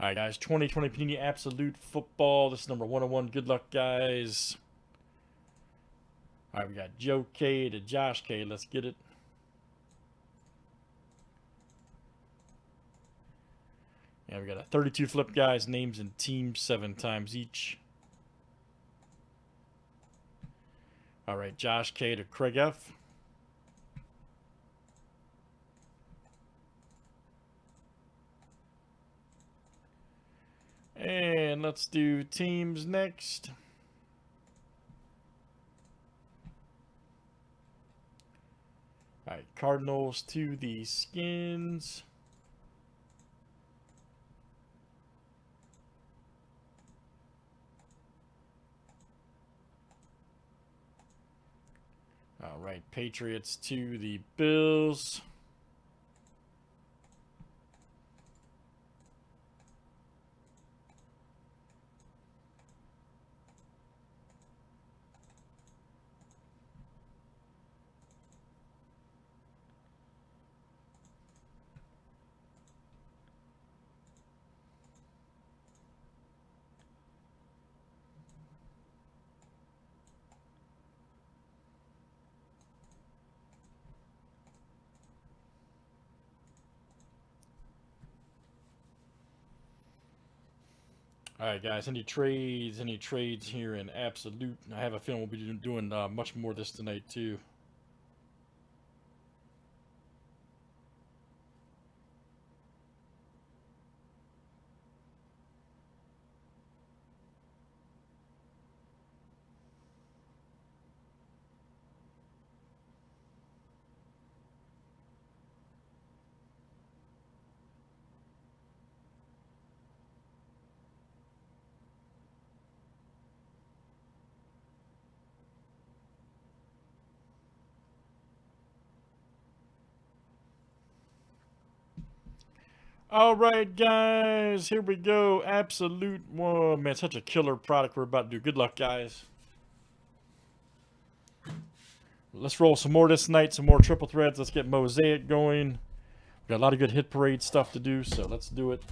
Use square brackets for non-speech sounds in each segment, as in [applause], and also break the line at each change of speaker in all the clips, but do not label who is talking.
All right, guys. 2020 Panini Absolute Football. This is number 101. Good luck, guys. All right, we got Joe K to Josh K. Let's get it. Yeah, we got a 32 flip, guys. Names and teams seven times each. All right, Josh K to Craig F. And let's do teams next. All right, Cardinals to the Skins. All right, Patriots to the Bills. All right, guys. Any trades? Any trades here in absolute? I have a feeling we'll be doing uh, much more this tonight too. All right, guys, here we go. Absolute, whoa, man, such a killer product we're about to do. Good luck, guys. Let's roll some more this night, some more triple threads. Let's get Mosaic going. We've got a lot of good hit parade stuff to do, so let's do it.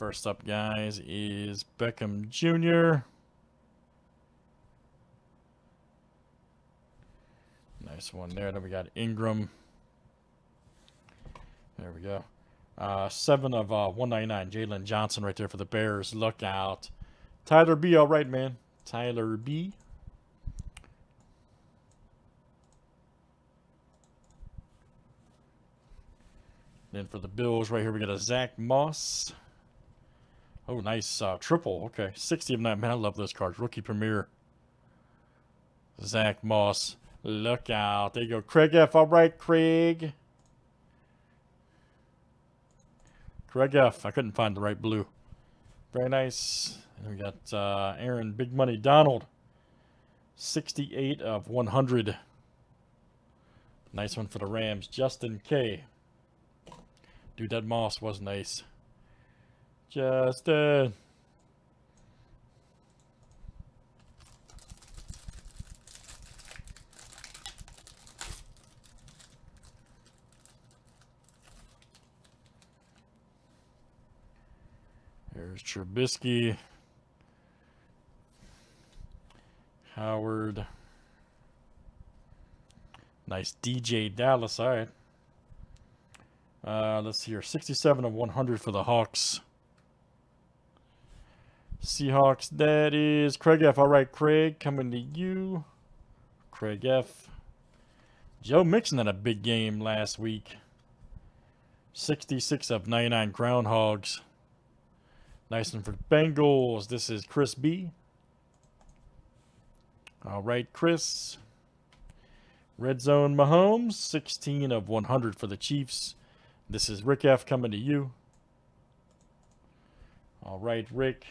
First up, guys, is Beckham Jr. Nice one there. Then we got Ingram. There we go. Uh, seven of uh, 199. Jaylon Johnson right there for the Bears. Look out. Tyler B. All right, man. Tyler B. Then for the Bills right here, we got a Zach Moss. Oh, nice uh, triple. Okay, 60 of 9. Man, I love those cards. Rookie Premier. Zach Moss. Look out. There you go. Craig F. All right, Craig. Craig F. I couldn't find the right blue. Very nice. And we got uh, Aaron Big Money Donald. 68 of 100. Nice one for the Rams. Justin K. Dude, that Moss was nice. Justin. There's Trubisky. Howard. Nice DeeJay Dallas. All right. Uh, let's see here. 67 of 100 for the Hawks. Seahawks, that is Craig F. All right, Craig, coming to you. Craig F. Joe Mixon had a big game last week. 66 of 99 Groundhogs. Nice one for Bengals. This is Chris B. All right, Chris. Red Zone Mahomes, 16 of 100 for the Chiefs. This is Rick F. coming to you. All right, Rick.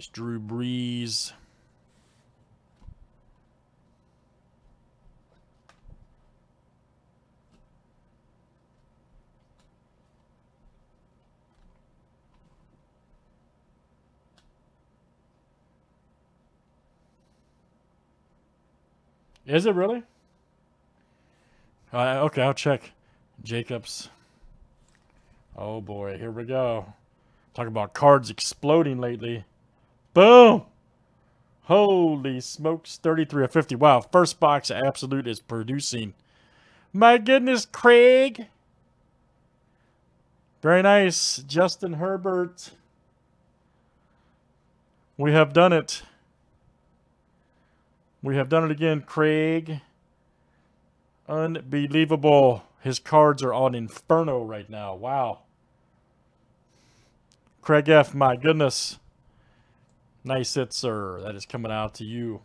Nice Drew Brees. Is it really? Uh, okay, I'll check. Jacobs. Oh boy, here we go. Talk about cards exploding lately. Boom! Holy smokes, 33 of 50. Wow, first box Absolute is producing. My goodness, Craig. Very nice. Justin Herbert. We have done it. We have done it again, Craig. Unbelievable. His cards are on Inferno right now. Wow. Craig F., my goodness. Nice hit, sir. That is coming out to you.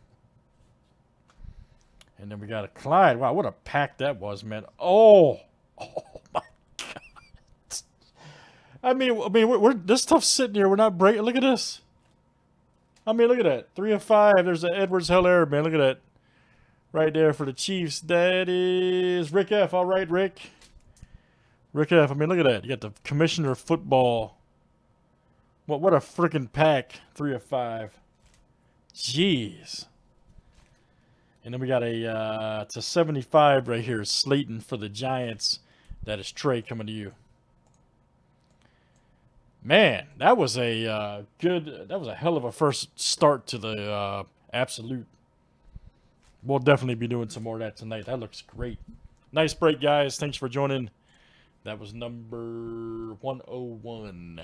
And then we got a Clyde. Wow, what a pack that was, man. Oh, oh [laughs] my God. I mean, I mean, we're, we're this stuff's sitting here. We're not breaking. Look at this. I mean, look at that. Three of five. There's an Edwards Helaire, man. Look at that. Right there for the Chiefs. That is Rick F. All right, Rick. Rick F. I mean, look at that. You got the Commissioner of Football. What, what a freaking pack. Three of five. Jeez. And then we got a uh, to 75 right here. Slayton for the Giants. That is Trey coming to you. Man, that was a uh, good, that was a hell of a first start to the uh, Absolute. We'll definitely be doing some more of that tonight. That looks great. Nice break, guys. Thanks for joining. That was number 101.